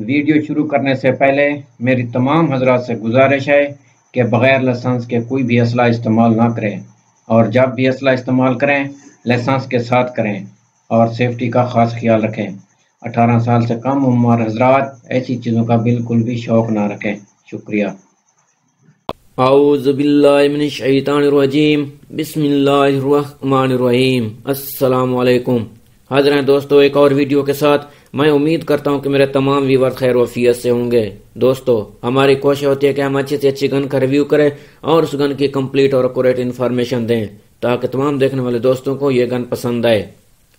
Video शुरू करने से पहले मेरी तमाम हजरात से गुजारिश है कि बग़ैर लाइसेंस के कोई भी असला इस्तेमाल ना करें और जब भी असला इस्तेमाल करें, लाइसेंस के साथ करें और सेफ्टी का ख़ास ख्याल रखें। 18 साल से कम उम्र हजरात ऐसी चीज़ों का बिल्कुल भी शौक़ ना रखें। शुक्रिया। आउज़बिल्लिमिनशैतानिर्रजीम बिस्मिल्लाहिर्रहमानिर्रहीम अस्सलाम वालेकुम हाजिर हैं दोस्तों, एक और वीडियो के साथ। मैं उम्मीद करता हूँ कि मेरे तमाम व्यूवर खैर वफियत से होंगे। दोस्तों, हमारी कोशिश होती है कि हम अच्छी से अच्छी गन का रिव्यू करें और उस गन की कंप्लीट और अकोरेट इन्फॉर्मेशन दें, ताकि तमाम देखने वाले दोस्तों को ये गन पसंद आए।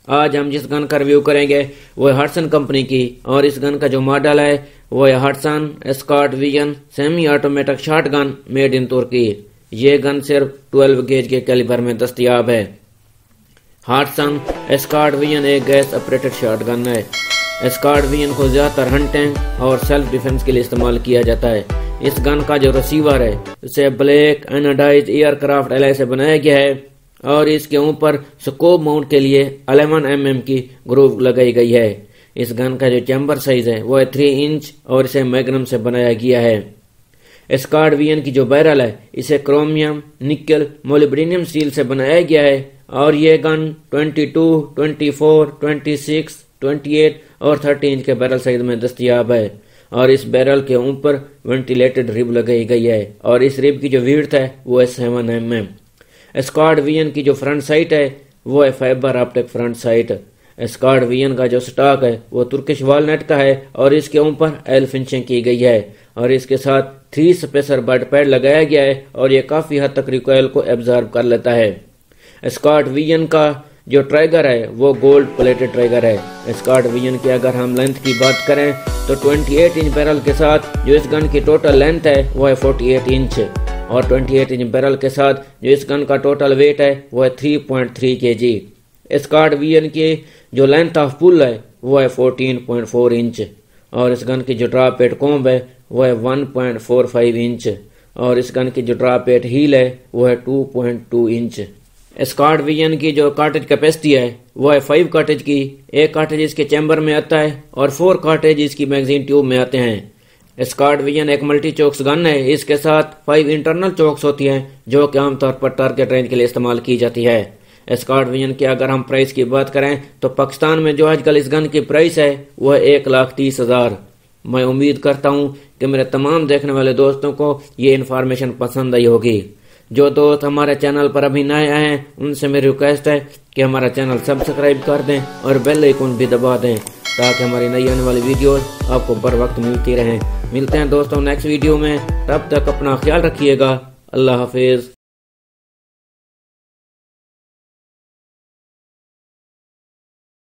आज हम जिस गन का रिव्यू करेंगे वो है हटसन कंपनी की, और इस गन का जो मॉडल है वो है Hatsan Scott vision semi automatic shotgun made in तुर्की ये गन सिर्फ़ 12 गेज के कैलिबर में दस्तियाब है। हार्टसन स्कॉट विजन एक गैस ऑपरेटेड शॉर्ट गन है। स्कॉट विजन को ज़्यादातर हंटिंग और सेल्फ डिफेंस के लिए इस्तेमाल किया जाता है। इस गन का जो रिसीवर है, उसे ब्लैक एनाडाइज एयरक्राफ्ट एल से बनाया गया है और इसके ऊपर स्कोप माउंट के लिए 11 एम की ग्रूव लगाई गई है। इस गन का जो चैम्बर साइज़ है, वो है थ्री इंच और इसे मैग्नम से बनाया गया है। स्कॉट वियन की जो बैरल है, इसे क्रोमियम निकल मोलिब्रीनियम स्टील से बनाया गया है। और ये गन 22, 24, 26, 28 और 30 इंच के बैरल साइज़ में दस्तियाब है। और इस बैरल के ऊपर वेंटिलेटेड रिब लगाई गई है और इस रिब की जो वीड्थ है वो है seven M M. Scott vision की जो फ्रंट साइट है वो है fibre optic front sight. Scott vision का जो स्टॉक है वो तुर्किश वॉलनेट का है और इसके ऊपर एल फिंचिंग की गई है और इसके साथ थ्री स्पेसर बर्ड पैड लगाया गया है और ये काफ़ी हद तक रिकॉयल को एब्जॉर्ब कर लेता है। स्कॉट विजन का जो ट्राइगर है, वो गोल्ड प्लेटेड ट्राइगर है। स्कॉट विजन की अगर हम लेंथ की बात करें तो 28 इंच बैरल के साथ जो इस गन की टोटल लेंथ है, वो है 48 इंच और 28 इंच बैरल के साथ जो इस गन का टोटल वेट है, वो है 3.3 के जी स्कॉट विजन की जो लेंथ ऑफ़ पुल है, वो है 14.4 इंच और इस गन की जो ड्रॉप पेट कोम्ब है, वो है 1.45 इंच और इस गन की जो ड्रॉप पेट हील है, वो है 2.2 इंच स्कॉट विजन की जो कार्टेज कैपेसिटी है, वो है फाइव कार्टेज की। एक कार्टेज इसके चैम्बर में आता है और फोर कार्टेज इसकी मैगजीन ट्यूब में आते हैं। स्कॉट विजन एक मल्टी चौक्स गन है। इसके साथ फाइव इंटरनल चौक्स होती हैं, जो कि आमतौर पर टारगेट रेंज के लिए इस्तेमाल की जाती है। स्कॉट विजन की अगर हम प्राइस की बात करें तो पाकिस्तान में जो आजकल इस गन की प्राइस है वह एक लाख तीस हज़ार। मैं उम्मीद करता हूँ कि मेरे तमाम देखने वाले दोस्तों को ये इन्फॉर्मेशन पसंद आई होगी। जो दोस्त हमारे चैनल पर अभी नए आए हैं, उनसे मेरी रिक्वेस्ट है कि हमारा चैनल सब्सक्राइब कर दें और बेल आइकन भी दबा दें, ताकि हमारी नई आने वाली वीडियो आपको बर वक्त मिलती रहे। मिलते हैं दोस्तों नेक्स्ट वीडियो में, तब तक अपना ख्याल रखिएगा। अल्लाह हाफिज़।